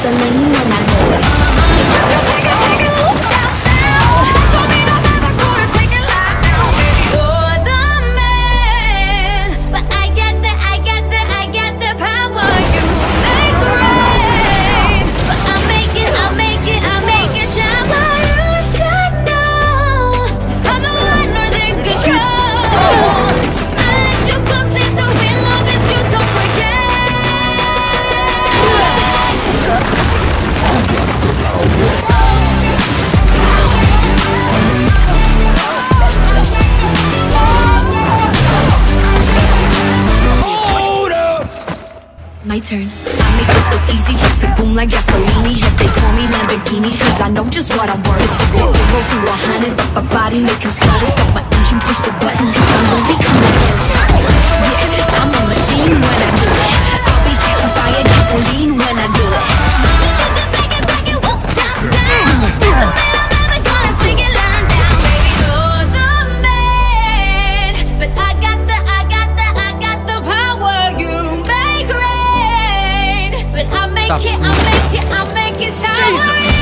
Hustling when I know it. My turn. I make it look easy, to boom like gasoline If they call me Lamborghini, cause I know just what I'm worth. The through a hundred, my body make him stutter. Stop my engine, push the button, stuff. It, I make it, I'll make it shower. Jesus.